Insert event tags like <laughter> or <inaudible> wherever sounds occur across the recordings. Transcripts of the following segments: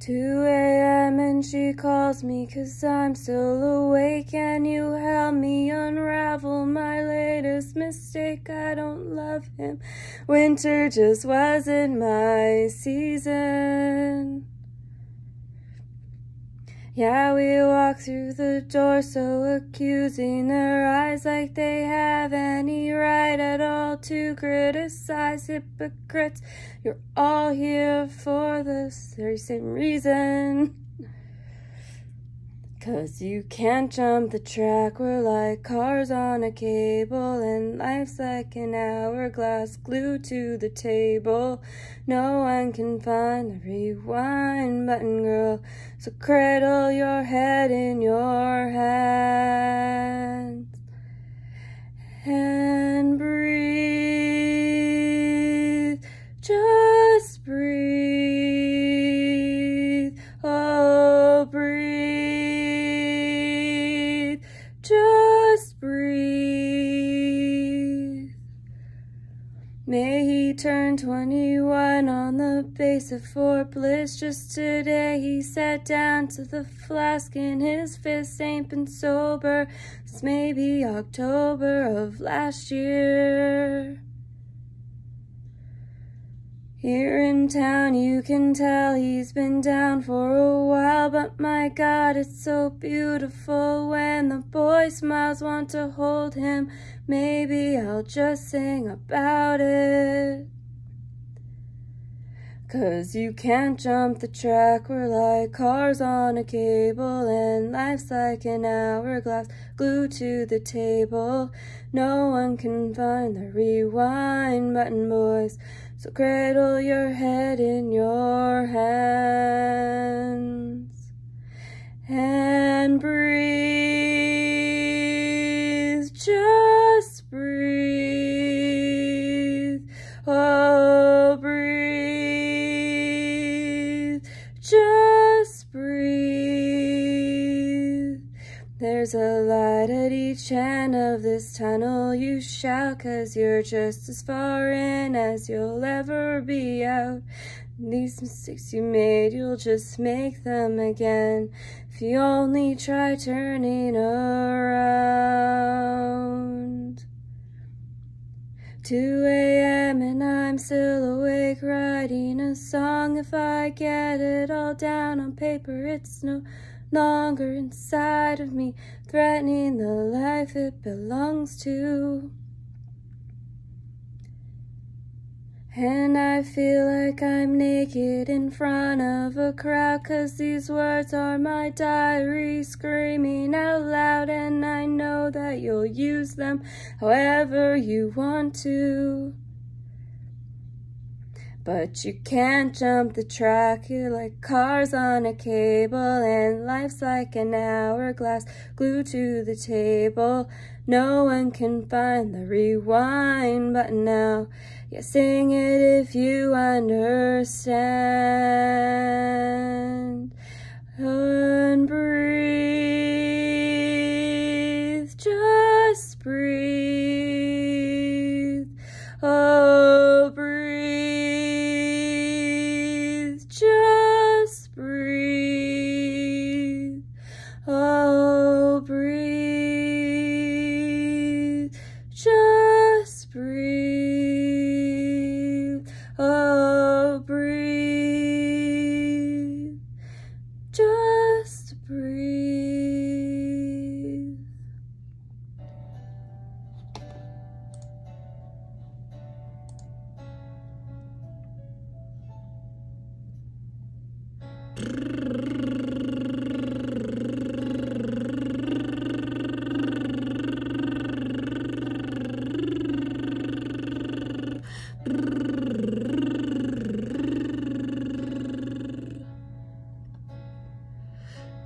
2 a.m. and she calls me cause I'm still awake and you help me unravel my latest mistake. I don't love him. Winter just wasn't my season. Yeah, we walk through the door so accusing their eyes like they have any right at all to criticize hypocrites. You're all here for the very same reason. Cause you can't jump the track, we're like cars on a cable, and life's like an hourglass glued to the table. No one can find the rewind button, girl. So cradle your head in your hands and breathe. Just breathe. May he turn 21 on the base of Fort Bliss. Just today he sat down to the flask in his fist. Ain't been sober since maybe October of last year. Here in town, you can tell he's been down for a while, but my God, it's so beautiful when the boy smiles. Want to hold him? Maybe I'll just sing about it. Cause you can't jump the track, we're like cars on a cable, and life's like an hourglass glued to the table. No one can find the rewind button, boys. So cradle your head in your hands and breathe. Just breathe. Oh, breathe. Just breathe. There's a light each end of this tunnel. You shout cause you're just as far in as you'll ever be out. These mistakes you made, you'll just make them again. If you only try turning around. 2 a.m. and I'm still awake writing a song. If I get it all down on paper, it's no longer inside of me, threatening the life it belongs to. And I feel like I'm naked in front of a crowd, cause these words are my diary screaming out loud, and I know that you'll use them however you want to. But you can't jump the track, you're like cars on a cable, and life's like an hourglass glued to the table. No one can find the rewind button now. Yeah, sing it if you understand. And breathe,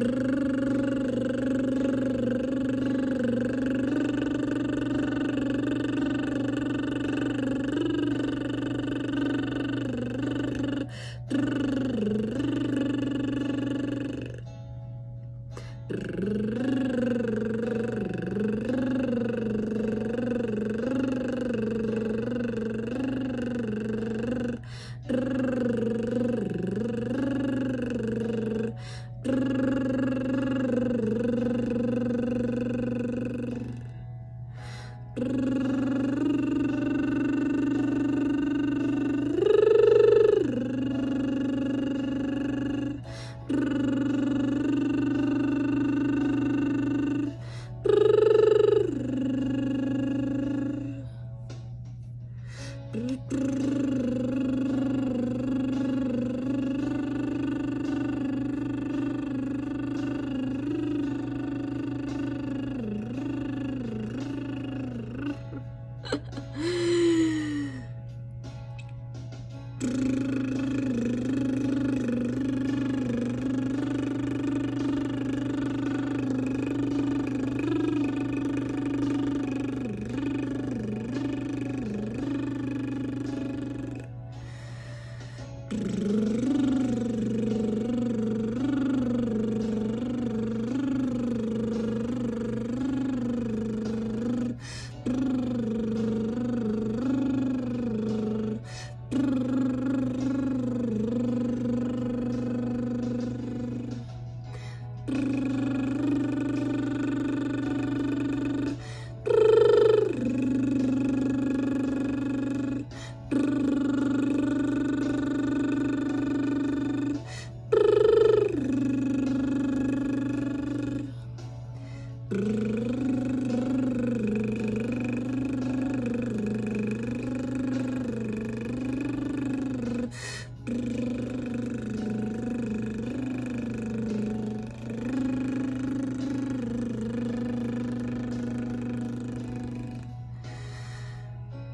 Trrr. Trrr.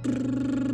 Brrr.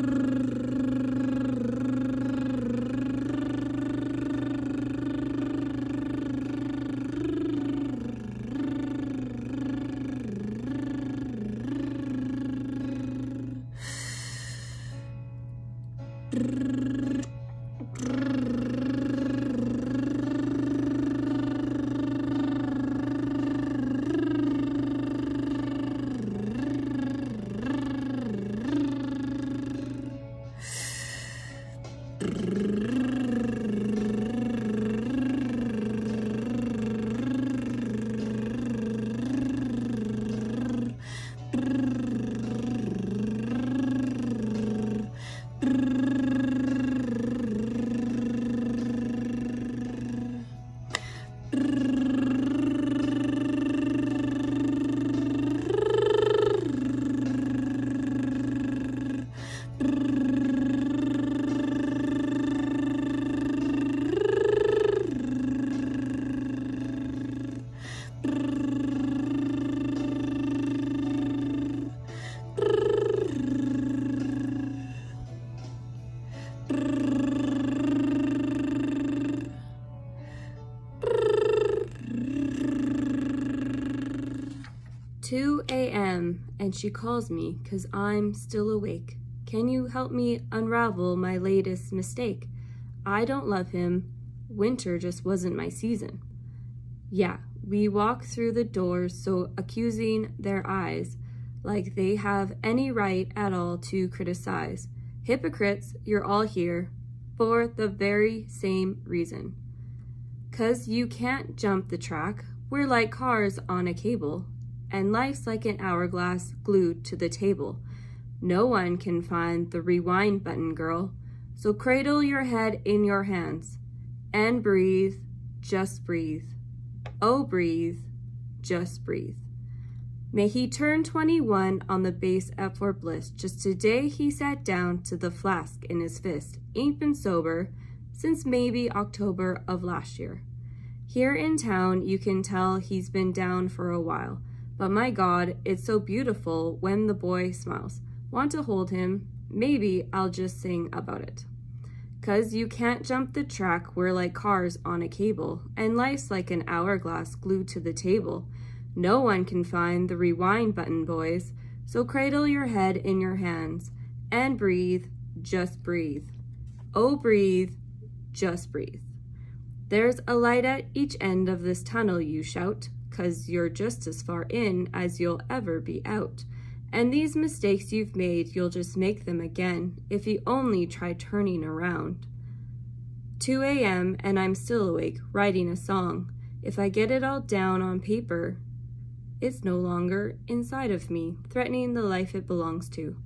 2 a.m. and she calls me cause I'm still awake. Can you help me unravel my latest mistake? I don't love him. Winter just wasn't my season. Yeah, we walk through the doors so accusing their eyes like they have any right at all to criticize. Hypocrites, you're all here for the very same reason. Cause you can't jump the track. We're like cars on a cable and life's like an hourglass glued to the table. No one can find the rewind button, girl. So cradle your head in your hands and breathe, just breathe. Oh, breathe, just breathe. May he turn 21 on the base at Fort Bliss. Just today he sat down to the flask in his fist. Ain't been sober since maybe October of last year. Here in town, you can tell he's been down for a while. But my God, it's so beautiful when the boy smiles. Want to hold him? Maybe I'll just sing about it. Cause you can't jump the track, we're like cars on a cable, and life's like an hourglass glued to the table. No one can find the rewind button, boys, so cradle your head in your hands and breathe, just breathe. Oh, breathe, just breathe. There's a light at each end of this tunnel, you shout because you're just as far in as you'll ever be out. And these mistakes you've made, you'll just make them again if you only try turning around. 2 a.m. and I'm still awake, writing a song. If I get it all down on paper, It's no longer inside of me, threatening the life it belongs to.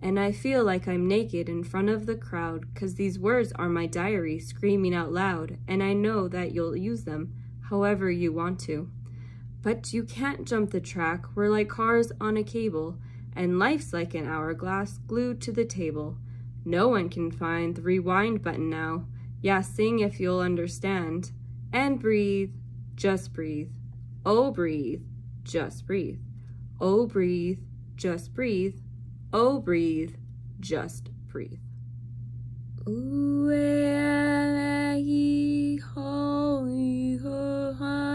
And I feel like I'm naked in front of the crowd, 'cause these words are my diary screaming out loud, and I know that you'll use them however you want to. But you can't jump the track, we're like cars on a cable, and life's like an hourglass glued to the table. No one can find the rewind button now. Yeah, sing if you'll understand. And breathe, just breathe. Oh, breathe, just breathe. Oh, breathe, just breathe. Oh, breathe, just breathe. Ooh, Oh,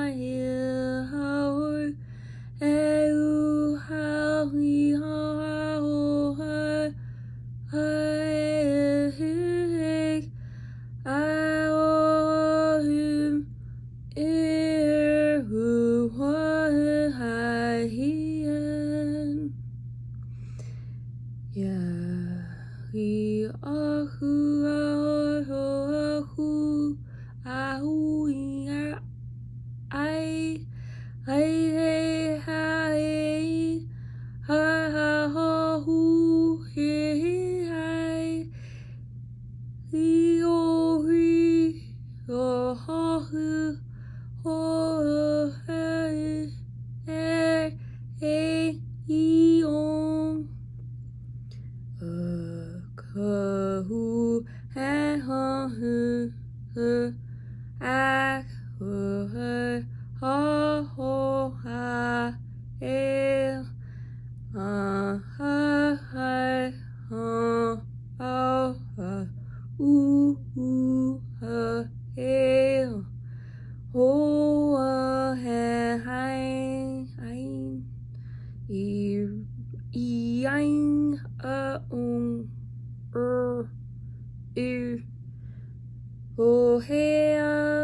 Oh, O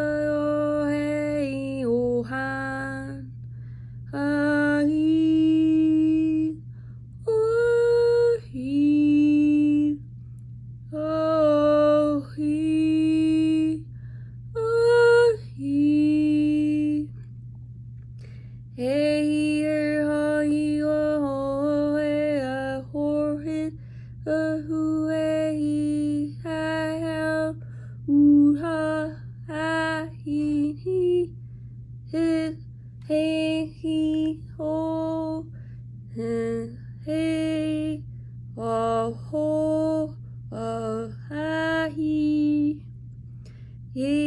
ಏ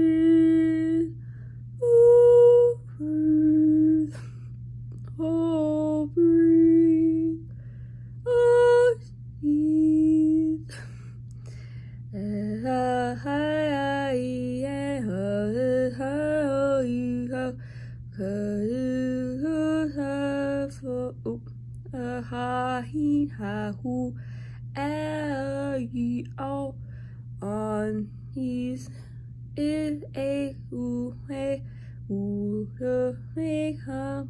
Nina, who are all on his is a who a who make him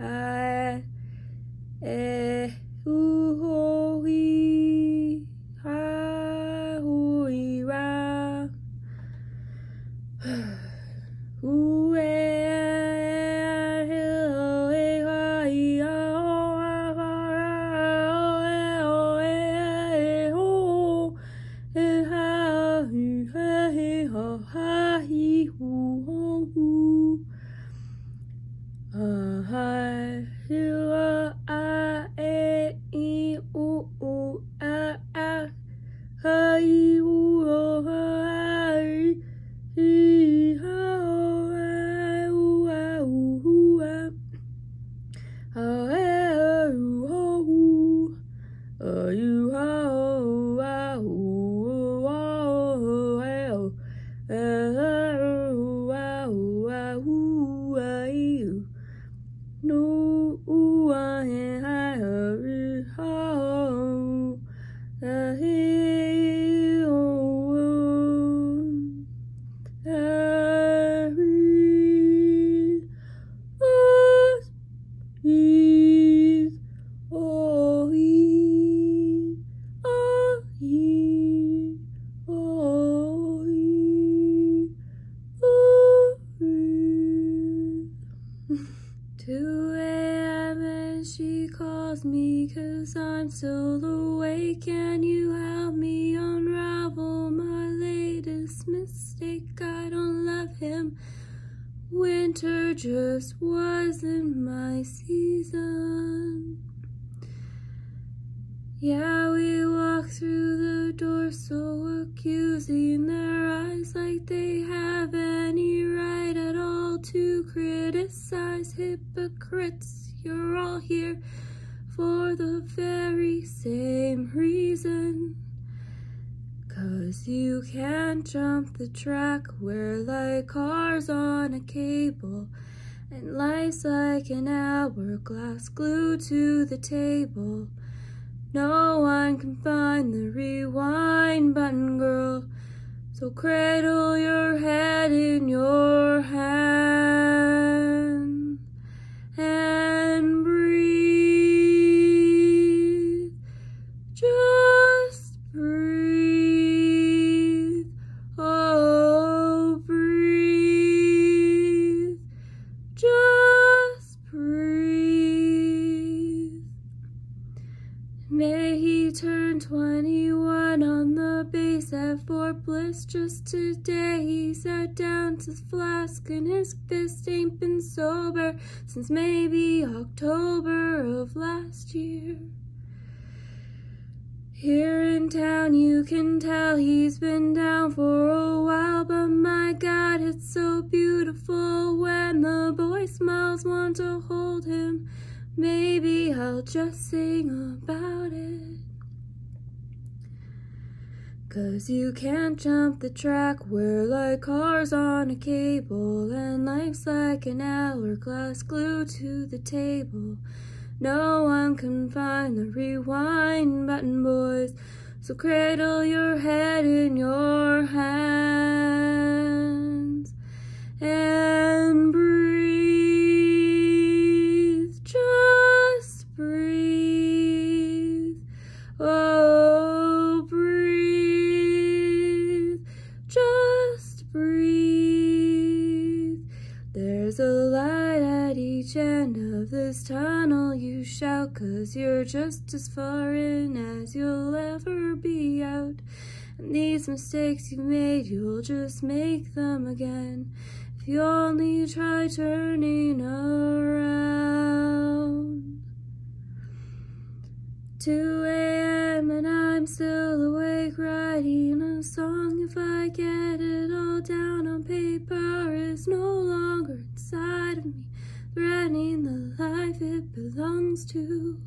I a who ho he ha who he ra <sighs> who a 2 a.m. and she calls me cause I'm still awake Can you help me unravel my latest mistake? I don't love him Winter just wasn't my season. Yeah, we walk through the door so hypocrites. You're all here for the very same reason. Cause you can't jump the track, we're like cars on a cable, and life's like an hourglass glued to the table. No one can find the rewind button, girl, so cradle your head in your hand and breathe. Just breathe. Oh, breathe. Just breathe. May he turn 21 on the base at Fort Bliss just today. He sat down to flask and his fist ain't been sober since maybe October of last year. Here in town, you can tell he's been down for a while, but my God, it's so beautiful when the boy smiles, want to hold him. Maybe I'll just sing about it. Cause you can't jump the track, we're like cars on a cable, and life's like an hourglass glued to the table. No one can find the rewind button, boys. So cradle your head in your hands and breathe. You're just as far in as you'll ever be out. And these mistakes you've made, you'll just make them again. If you only try turning around. 2 a.m. and I'm still awake writing a song. If I get it all down on paper, it's no longer inside of me, threatening the life it belongs to.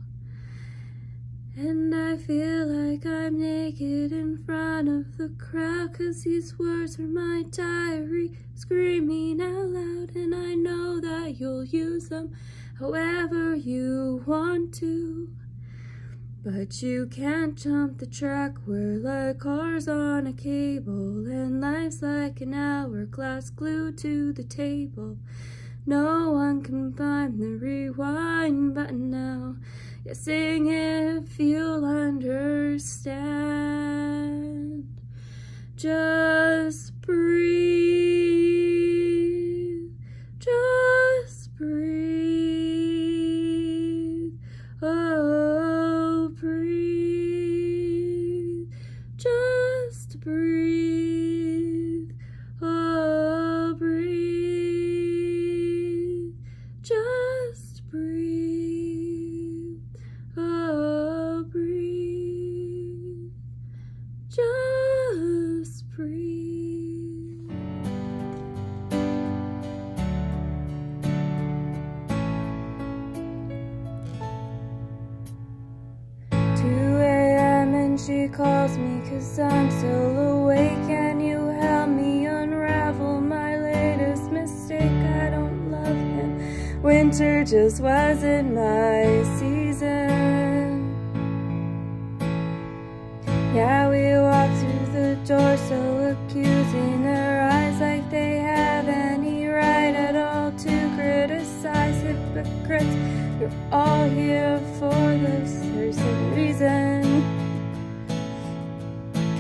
And I feel like I'm naked in front of the crowd, cause these words are my diary, screaming out loud. And I know that you'll use them however you want to. But you can't jump the track, we're like cars on a cable, and life's like an hourglass glued to the table. No one can find the rewind button now. Yeah, sing if you'll understand. Just breathe, just breathe. door so accusing her eyes like they have any right at all to criticize hypocrites. You're all here for the same reason.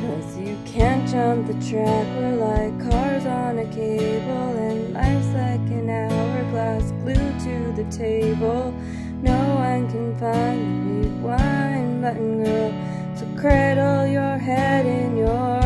Cause you can't jump the track, we're like cars on a cable, and life's like an hourglass glued to the table. No one can find the rewind button, girl. So cradle your head in your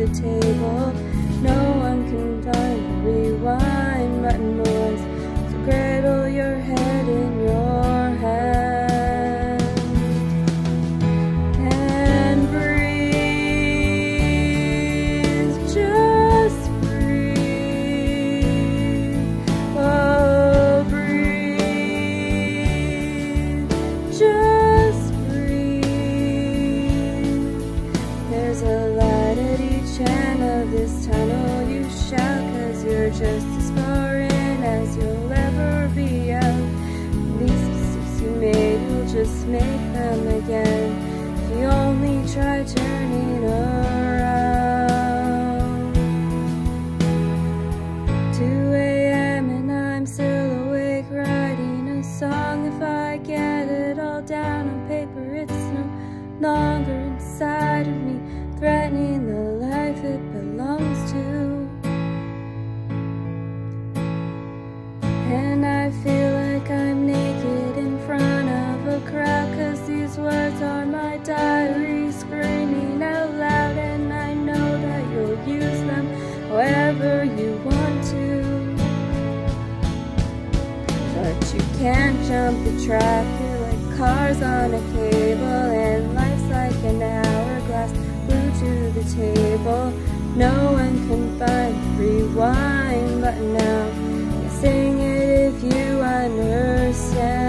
the table. No one can buy. track. You're like cars on a cable, and life's like an hourglass glued to the table. No one can find the rewind button now. You sing it if you understand.